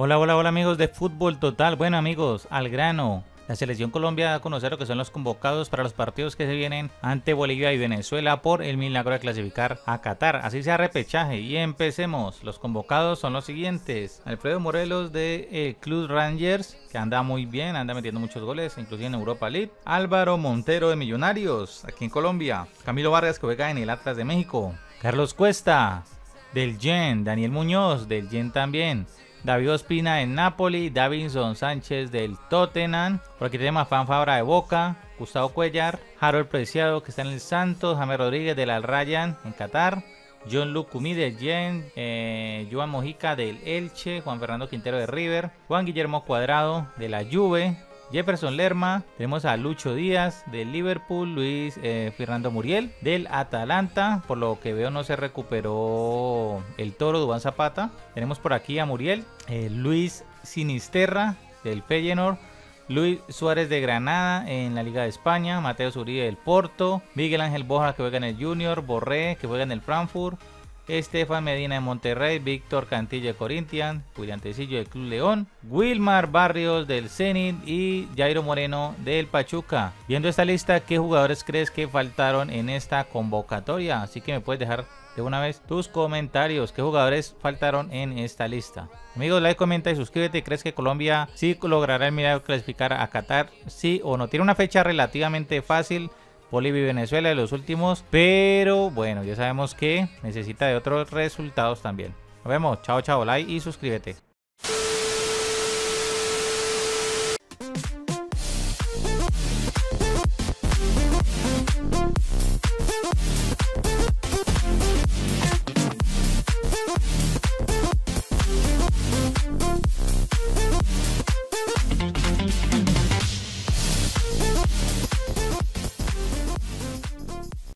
Hola, hola, hola amigos de Fútbol Total. Bueno amigos, al grano. La selección Colombia da a conocer lo que son los convocados para los partidos que se vienen ante Bolivia y Venezuela por el milagro de clasificar a Qatar. Así sea repechaje. Y empecemos. Los convocados son los siguientes. Alfredo Morelos de eh, Club Rangers, que anda muy bien, anda metiendo muchos goles, inclusive en Europa League. Álvaro Montero de Millonarios, aquí en Colombia. Camilo Vargas, que juega en el Atlas de México. Carlos Cuesta, del Gen. Daniel Muñoz, del Gen también. David Ospina en Napoli, Davinson Sánchez del Tottenham, por aquí tenemos a Fabra de Boca, Gustavo Cuellar, Harold Preciado que está en el Santos, Jaime Rodríguez del Al Ryan en Qatar, John Lucumí del Yen, eh, Joan Mojica del Elche, Juan Fernando Quintero de River, Juan Guillermo Cuadrado de la Juve, Jefferson Lerma, tenemos a Lucho Díaz del Liverpool, Luis eh, Fernando Muriel del Atalanta, por lo que veo no se recuperó el toro Dubán Zapata. Tenemos por aquí a Muriel, eh, Luis Sinisterra del Feyenoord, Luis Suárez de Granada en la Liga de España, Mateo Zuribe del Porto, Miguel Ángel Boja que juega en el Junior, Borré que juega en el Frankfurt, Estefan Medina de Monterrey, Víctor Cantilla de Corinthians, Julián Tecillo del Club León, Wilmar Barrios del Zenit y Jairo Moreno del Pachuca. Viendo esta lista, ¿qué jugadores crees que faltaron en esta convocatoria? Así que me puedes dejar de una vez tus comentarios. ¿Qué jugadores faltaron en esta lista? Amigos, like, comenta y suscríbete. ¿Crees que Colombia sí logrará el milagro clasificar a Qatar? Sí o no. Tiene una fecha relativamente fácil. Bolivia y Venezuela de los últimos. Pero bueno, ya sabemos que necesita de otros resultados también. Nos vemos. Chao, chao. Like y suscríbete.